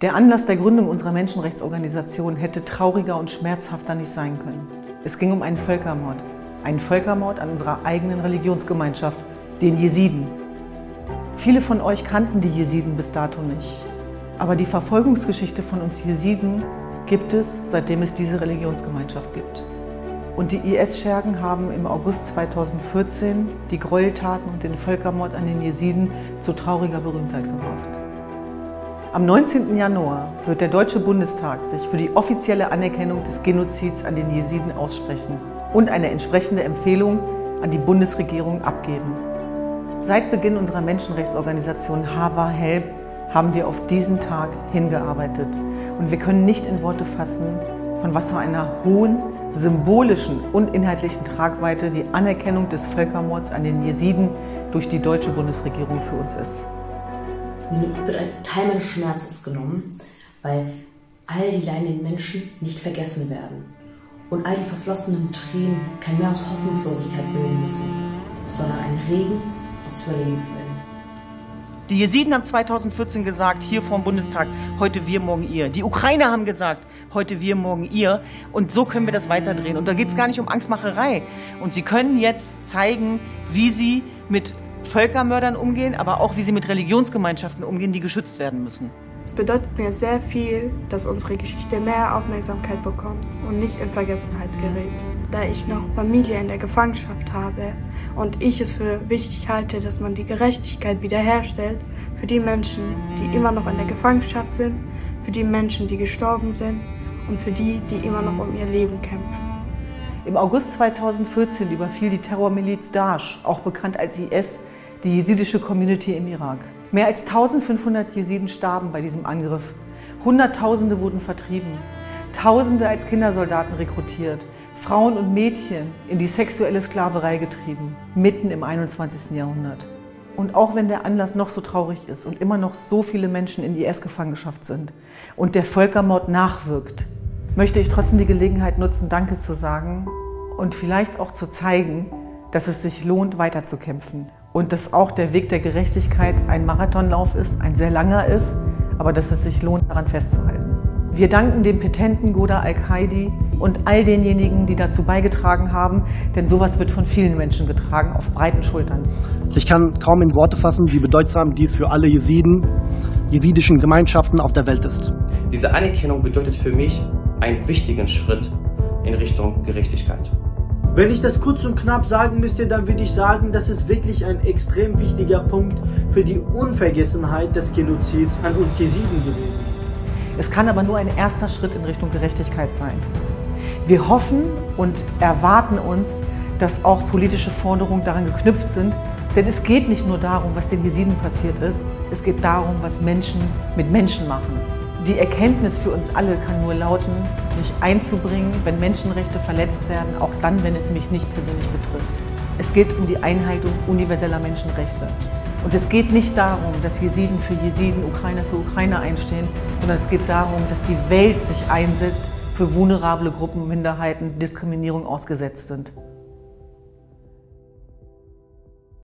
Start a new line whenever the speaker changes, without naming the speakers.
Der Anlass der Gründung unserer Menschenrechtsorganisation hätte trauriger und schmerzhafter nicht sein können. Es ging um einen Völkermord. Einen Völkermord an unserer eigenen Religionsgemeinschaft, den Jesiden. Viele von euch kannten die Jesiden bis dato nicht. Aber die Verfolgungsgeschichte von uns Jesiden gibt es, seitdem es diese Religionsgemeinschaft gibt. Und die IS-Schergen haben im August 2014 die Gräueltaten und den Völkermord an den Jesiden zu trauriger Berühmtheit gebracht. Am 19. Januar wird der Deutsche Bundestag sich für die offizielle Anerkennung des Genozids an den Jesiden aussprechen und eine entsprechende Empfehlung an die Bundesregierung abgeben. Seit Beginn unserer Menschenrechtsorganisation Hava Help haben wir auf diesen Tag hingearbeitet. Und wir können nicht in Worte fassen, von was für einer hohen, symbolischen und inhaltlichen Tragweite die Anerkennung des Völkermords an den Jesiden durch die deutsche Bundesregierung für uns ist
wird ein Teil meines Schmerzes genommen, weil all die leidenden Menschen nicht vergessen werden und all die verflossenen Tränen kein Meer aus Hoffnungslosigkeit bilden müssen, sondern ein Regen aus Überlebenswillen.
Die Jesiden haben 2014 gesagt, hier vor dem Bundestag, heute wir, morgen ihr. Die Ukrainer haben gesagt, heute wir, morgen ihr. Und so können wir das weiterdrehen. Und da geht es gar nicht um Angstmacherei. Und sie können jetzt zeigen, wie sie mit Völkermördern umgehen, aber auch wie sie mit Religionsgemeinschaften umgehen, die geschützt werden müssen.
Es bedeutet mir sehr viel, dass unsere Geschichte mehr Aufmerksamkeit bekommt und nicht in Vergessenheit gerät. Da ich noch Familie in der Gefangenschaft habe und ich es für wichtig halte, dass man die Gerechtigkeit wiederherstellt für die Menschen, die immer noch in der Gefangenschaft sind, für die Menschen, die gestorben sind und für die, die immer noch um ihr Leben kämpfen.
Im August 2014 überfiel die Terrormiliz Daesh, auch bekannt als IS, die jesidische Community im Irak. Mehr als 1500 Jesiden starben bei diesem Angriff. Hunderttausende wurden vertrieben. Tausende als Kindersoldaten rekrutiert. Frauen und Mädchen in die sexuelle Sklaverei getrieben, mitten im 21. Jahrhundert. Und auch wenn der Anlass noch so traurig ist und immer noch so viele Menschen in IS-Gefangenschaft sind und der Völkermord nachwirkt, möchte ich trotzdem die Gelegenheit nutzen, Danke zu sagen und vielleicht auch zu zeigen, dass es sich lohnt, weiterzukämpfen. Und dass auch der Weg der Gerechtigkeit ein Marathonlauf ist, ein sehr langer ist, aber dass es sich lohnt, daran festzuhalten. Wir danken dem Petenten Goda Al-Qaidi und all denjenigen, die dazu beigetragen haben, denn sowas wird von vielen Menschen getragen, auf breiten Schultern.
Ich kann kaum in Worte fassen, wie bedeutsam dies für alle Jesiden, jesidischen Gemeinschaften auf der Welt ist.
Diese Anerkennung bedeutet für mich einen wichtigen Schritt in Richtung Gerechtigkeit.
Wenn ich das kurz und knapp sagen müsste, dann würde ich sagen, das ist wirklich ein extrem wichtiger Punkt für die Unvergessenheit des Genozids an uns Jesiden gewesen.
Es kann aber nur ein erster Schritt in Richtung Gerechtigkeit sein. Wir hoffen und erwarten uns, dass auch politische Forderungen daran geknüpft sind, denn es geht nicht nur darum, was den Jesiden passiert ist, es geht darum, was Menschen mit Menschen machen. Die Erkenntnis für uns alle kann nur lauten, sich einzubringen, wenn Menschenrechte verletzt werden, auch dann, wenn es mich nicht persönlich betrifft. Es geht um die Einhaltung universeller Menschenrechte. Und es geht nicht darum, dass Jesiden für Jesiden, Ukrainer für Ukrainer einstehen, sondern es geht darum, dass die Welt sich einsetzt für vulnerable Gruppen, Minderheiten, Diskriminierung ausgesetzt sind.